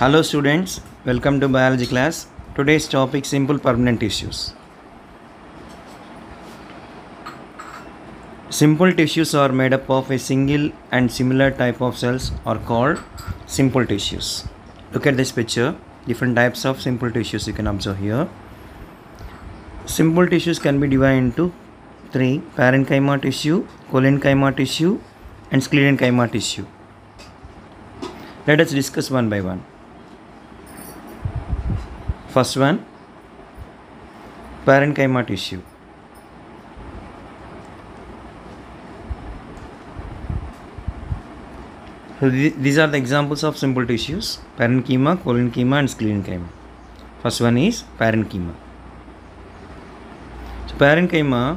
Hello students, welcome to biology class. Today's topic simple permanent tissues. Simple tissues are made up of a single and similar type of cells are called simple tissues. Look at this picture. Different types of simple tissues you can observe here. Simple tissues can be divided into three parenchyma tissue, collenchyma tissue, and sclerenchyma tissue. Let us discuss one by one. First one parenchyma tissue. So the- these are the examples of simple tissues parenchyma, collenchyma, and sclerenchyma. First one is parenchyma. So parenchyma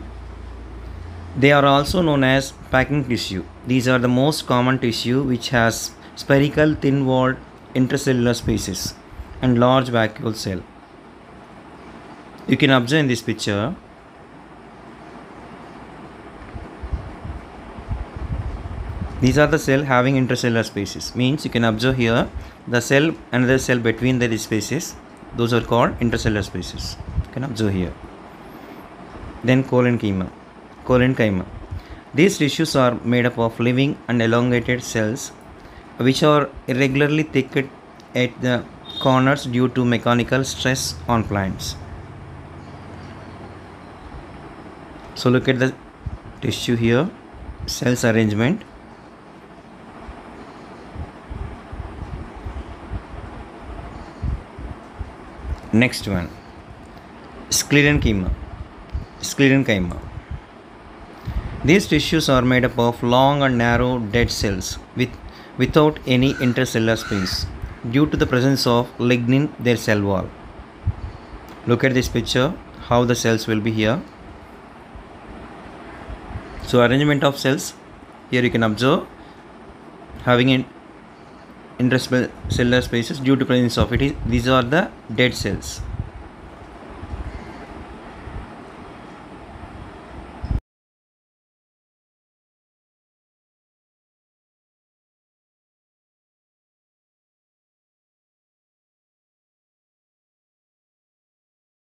they are also known as packing tissue. These are the most common tissue which has spherical thin walled intracellular spaces and large vacuole cell. You can observe in this picture. These are the cell having intercellular spaces. Means you can observe here the cell another cell between the spaces. Those are called intercellular spaces. You can observe here. Then collenchyma collenchyma these tissues are made up of living and elongated cells which are irregularly thick at the corners due to mechanical stress on plants so look at the tissue here cells arrangement. Next one sclerenchyma sclerenchyma these tissues are made up of long and narrow dead cells with without any intercellular space due to the presence of lignin their cell wall. Look at this picture how the cells will be here. So arrangement of cells here you can observe having in intercellular spaces due to presence of it is these are the dead cells